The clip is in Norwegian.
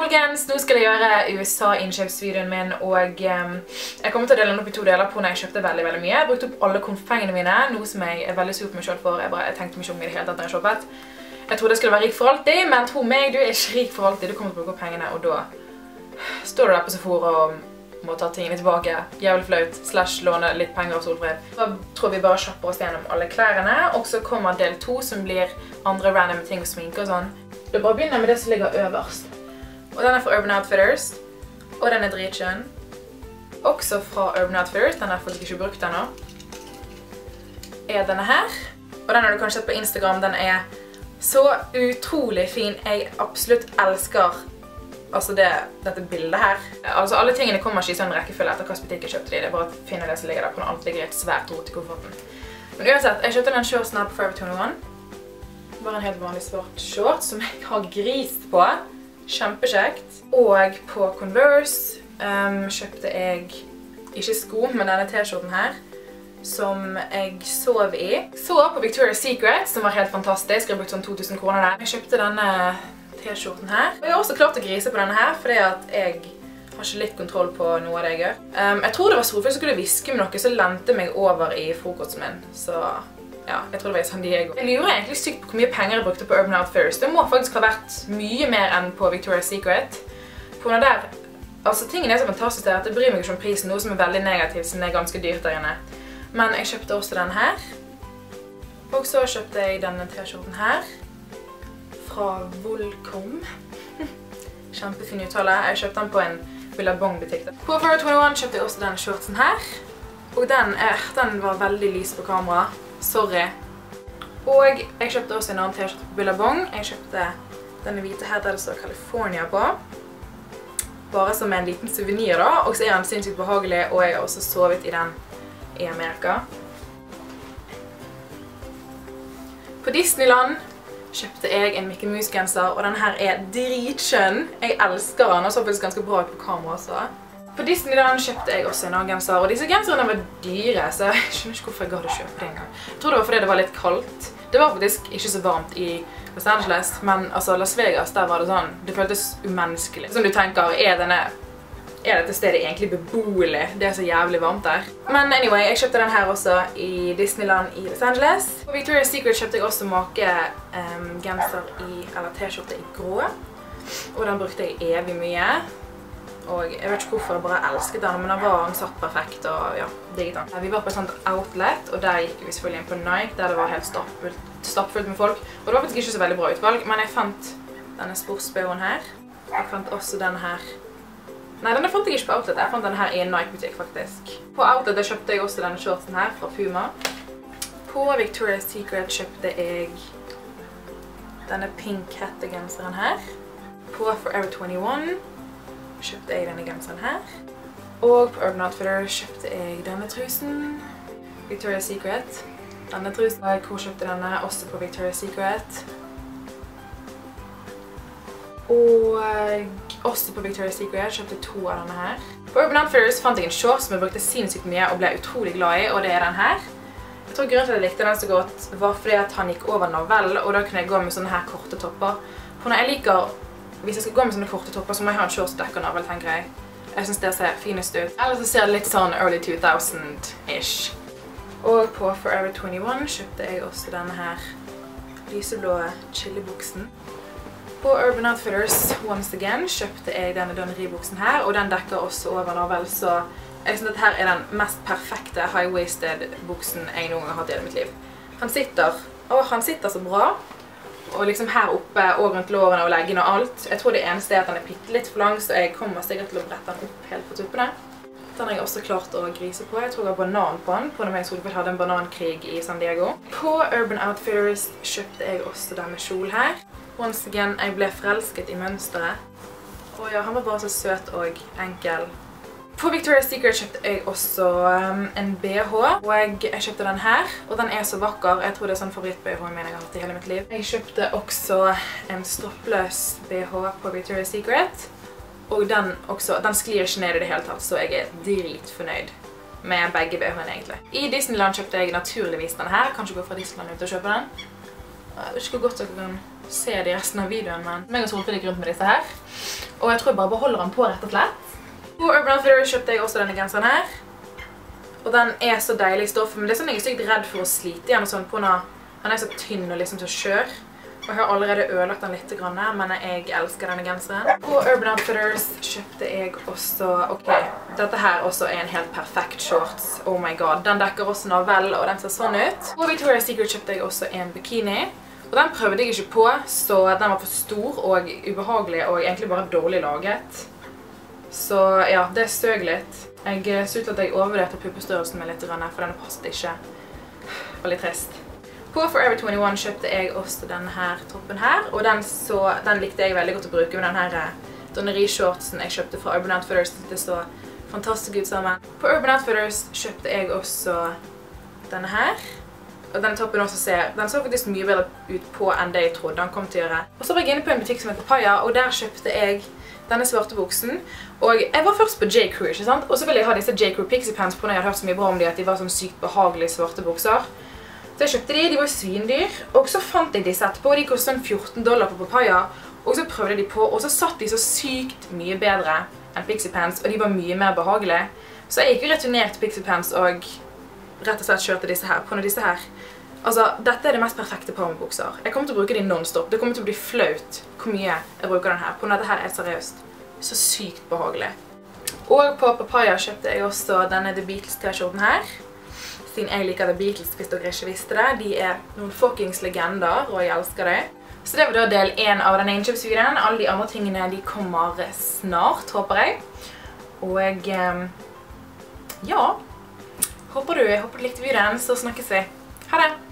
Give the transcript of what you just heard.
folkens! Nå skal jeg gjøre USA-innkjøpsvideoen min, og um, jeg kommer til å dele den opp i to deler på når jeg kjøpte veldig, veldig mye. Jeg brukte opp alle konfengene mine, noe som jeg er veldig sur på meg selv for. Jeg, bare, tenkte meg ikke om i det hele tatt når jeg shoppet. Jeg trodde jeg skulle være rik for alltid, men tro meg, du er ikke rik for alltid. Du kommer til å bruke opp pengene, og da står du der på Sephora og må ta tingene tilbake. Jævlig flaut, slash låne litt penger av Solfred. Da tror vi bare kjapper oss gjennom alle klærne, og så kommer del to, som blir andre random ting og sminke og sånn. Da bare begynner jeg med det som ligger øverst. Og den er fra Urban Outfitters. Og den er dritskjønn. Også fra Urban Outfitters. Den har jeg faktisk ikke brukt ennå. Er denne her. Og den har du kanskje sett på Instagram. Den er så utrolig fin. Jeg absolutt elsker altså det, dette bildet her. Altså Alle tingene kommer ikke i sånn rekkefølge etter hvilken butikk jeg kjøpte de. Det er bare å finne det som ligger der. På alt ligger i et svært rot i kofferten. Men uansett, jeg kjøpte den shortsen her på Forever 21. Bare en helt vanlig svart short som jeg har grist på. Kjempekjekt. Og på Converse um, kjøpte jeg ikke sko, men denne t-skjorten her, som jeg sov i. Så på Victoria's Secret, som var helt fantastisk. Jeg har brukt sånn 2000 kroner der. Jeg kjøpte denne t-skjorten her. Og jeg har også klart å grise på denne her, fordi at jeg har ikke litt kontroll på noe av det jeg gjør. Um, jeg tror det var Solfrid som skulle viske med noe, så lente meg over i frokosten min. Så ja, jeg tror det var i San Diego. Jeg lurer egentlig sykt på hvor mye penger jeg brukte på Urban Outfitters. Det må faktisk ha vært mye mer enn på Victoria's Secret. På noe der, altså tingen er så fantastisk der at jeg bryr meg ikke om prisen, noe som er veldig negativt siden det er ganske dyrt der inne. Men jeg kjøpte også denne her. Og så kjøpte jeg denne t-skjorten her. Fra Volcom. Kjempefin uttale. Jeg kjøpte den på en Billabong-butikk. På Forever 21 kjøpte jeg også denne shortsen her. Og den, den var veldig lys på kamera. Sorry. Og jeg kjøpte også en annen t-skjorte på Billabong. Jeg kjøpte denne hvite her der det står California på. Bare som en liten souvenir da. Og så er den sinnssykt behagelig, og jeg har også sovet i den i Amerika. På Disneyland kjøpte jeg en Mickey Mouse-genser, og denne her er dritskjønn. Jeg elsker den, og så faktisk ganske bra på kamera også. På Disneyland kjøpte jeg også en annen genser, og disse genserne var dyre, så jeg skjønner ikke hvorfor jeg gadd å kjøpe det engang. Jeg tror det var fordi det var litt kaldt. Det var faktisk ikke så varmt i Los Angeles, men altså Las Vegas, der var det sånn, det føltes umenneskelig. Som du tenker, er denne er dette stedet egentlig beboelig? Det er så jævlig varmt der. Men anyway, jeg kjøpte den her også i Disneyland i Los Angeles. På Victoria's Secret kjøpte jeg også make um, genser i, eller t-skjorte i grå. Og den brukte jeg evig mye. Og jeg vet ikke hvorfor jeg bare elsket den, men den var den satt perfekt og ja, digget den. Vi var på et sånt outlet, og der gikk vi selvfølgelig inn på Nike, der det var helt stappfullt med folk. Og det var faktisk ikke så veldig bra utvalg, men jeg fant denne sportsbøen her. Jeg fant også denne her. Nei, denne fant jeg ikke på outlet, jeg fant denne her i en Nike-butikk faktisk. På outlet kjøpte jeg også denne shortsen her fra Puma. På Victoria's Secret kjøpte jeg denne pink hettegenseren her. På Forever 21 kjøpte jeg denne genseren her. Og på Urban Outfitters kjøpte jeg denne trusen. Victoria's Secret. Denne trusen. Jeg kjøpte denne? Også på Victoria's Secret. Og også på Victoria's Secret kjøpte to av denne her. På Urban Outfitters fant jeg en short som jeg brukte sinnssykt mye og ble utrolig glad i, og det er den her. Jeg tror grunnen til at jeg likte den så godt var fordi at han gikk over novell, og da kunne jeg gå med sånne her korte topper. For når jeg liker hvis jeg skal gå med sånne korte topper, så må jeg ha en shorts dekker navel, tenker jeg. Jeg synes det ser finest ut. Eller så ser det litt sånn early 2000-ish. Og på Forever 21 kjøpte jeg også denne her lyseblå chillibuksen. På Urban Outfitters, once again, kjøpte jeg denne Donnerie-buksen her, og den dekker også over navel, så jeg synes dette her er den mest perfekte high-waisted buksen jeg noen gang har hatt i hele mitt liv. Han sitter, og han sitter så bra, og liksom her oppe og rundt lårene og leggene og alt. Jeg tror det eneste er at den er bitte litt for lang, så jeg kommer sikkert til å brette den opp helt på tuppene. Den har jeg også klart å grise på. Jeg tror jeg har banan på den, på når jeg Solfrid hadde en banankrig i San Diego. På Urban Outfitters kjøpte jeg også denne kjolen her. Once again, jeg ble forelsket i mønsteret. Og ja, han var bare så søt og enkel. På Victoria's Secret kjøpte jeg også um, en BH, og jeg, kjøpte den her, og den er så vakker. Jeg tror det er sånn favoritt-BH jeg har hatt i hele mitt liv. Jeg kjøpte også en stoppløs BH på Victoria's Secret, og den, den sklir ikke ned i det hele tatt, så jeg er dritfornøyd med begge BH-ene egentlig. I Disneyland kjøpte jeg naturligvis denne her. Kanskje gå fra Disneyland ut og kjøpe den. Jeg vet ikke hvor godt dere kan se de resten av videoen, men meg og Solfrid gikk rundt med disse her. Og jeg tror jeg bare beholder den på, rett og slett. På Urban Outfitters kjøpte jeg også denne genseren her. Og den er så deilig i stoffet, men det er sånn jeg er sykt redd for å slite igjen og sånn på når den er så tynn og liksom så skjør. Og jeg har allerede ødelagt den litt, men jeg elsker denne genseren. På Urban Outfitters kjøpte jeg også, ok, dette her også er en helt perfekt shorts. Oh my god, den dekker også Navel, og den ser sånn ut. På Victoria's Secret kjøpte jeg også en bikini. Og den prøvde jeg ikke på, så den var for stor og ubehagelig og egentlig bare dårlig laget. Så ja, det støg litt. Jeg så ut at jeg overvurderte puppestørrelsen min litt, for denne passet ikke. Veldig trist. På Forever 21 kjøpte jeg også denne toppen her, og den likte jeg veldig godt å bruke med denne her eh, donnerishortsen jeg kjøpte fra Urban Outfitters. Det så fantastisk ut sammen. På Urban Outfitters kjøpte jeg også denne her. Og denne toppen også ser, den så faktisk mye bedre ut på enn det jeg trodde den kom til å gjøre. Og så var jeg inne på en butikk som heter Paya, og der kjøpte jeg denne svarte buksen. Og jeg var først på J. Crew, ikke sant? Og så ville jeg ha disse J. Crew Pixie Pants på når jeg hadde hørt så mye bra om de at de var sånn sykt behagelige svarte bukser. Så jeg kjøpte de, de var svindyr, og så fant jeg disse etterpå, og de kostet 14 dollar på Papaya, og så prøvde de på, og så satt de så sykt mye bedre enn Pixie Pants, og de var mye mer behagelige. Så jeg gikk jo returnert Pixie Pants og rett og slett kjørte disse her, på når disse her. Altså, dette er det mest perfekte par med bukser. Jeg kommer til å bruke de non-stop. Det kommer til å bli flaut hvor mye jeg bruker den her, på dette her er seriøst. Så sykt behagelig. Og på Papaya kjøpte jeg også denne The Beatles t-skjorten her siden jeg liker The Beatles, hvis dere ikke visste det. De er noen fuckings legender, og jeg elsker dem. Så det var da del 1 av denne innkjøpsvideoen. Alle de andre tingene de kommer snart, håper jeg. Og. Ehm, ja. Håper du, håper du likte videoen, så snakkes vi. Ha det!